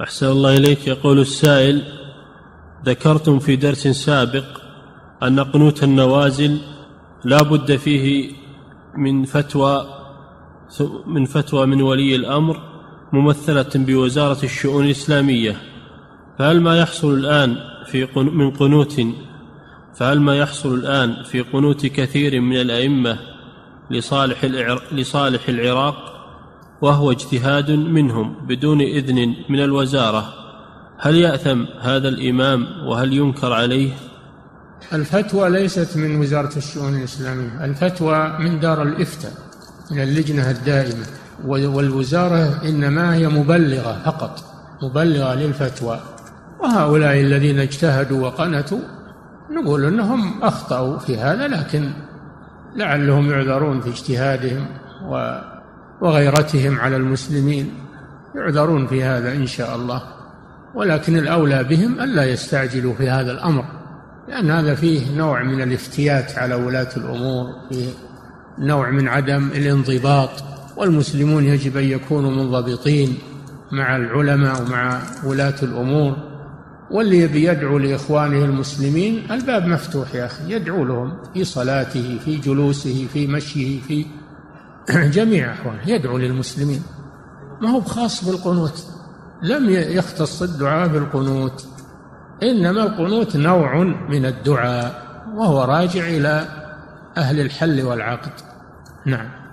أحسن الله إليك. يقول السائل ذكرتم في درس سابق أن قنوت النوازل لا بد فيه من فتوى من فتوى من ولي الأمر ممثلة بوزارة الشؤون الإسلامية. فهل ما يحصل الآن في من قنوت فهل ما يحصل الآن في قنوت كثير من الأئمة لصالح لصالح العراق؟ وهو اجتهاد منهم بدون إذن من الوزارة. هل يأثم هذا الإمام وهل ينكر عليه؟ الفتوى ليست من وزارة الشؤون الإسلامية الفتوى من دار الإفتاء من اللجنة الدائمة. والوزارة إنما هي مبلغة فقط مبلغة للفتوى. وهؤلاء الذين اجتهدوا وقنتوا نقول إنهم أخطأوا في هذا لكن لعلهم يعذرون في اجتهادهم وغيرتهم على المسلمين. يعذرون في هذا إن شاء الله. ولكن الأولى بهم الا يستعجلوا في هذا الأمر لأن هذا فيه نوع من الافتيات على ولاة الأمور فيه نوع من عدم الانضباط. والمسلمون يجب أن يكونوا منضبطين مع العلماء ومع ولاة الأمور. واللي يبي يدعو لإخوانه المسلمين الباب مفتوح يا أخي يدعو لهم في صلاته في جلوسه في مشيه في جميع احواله يدعو للمسلمين. ما هو خاص بالقنوت. لم يختص الدعاء بالقنوت. إنما القنوت نوع من الدعاء وهو راجع إلى أهل الحل والعقد. نعم.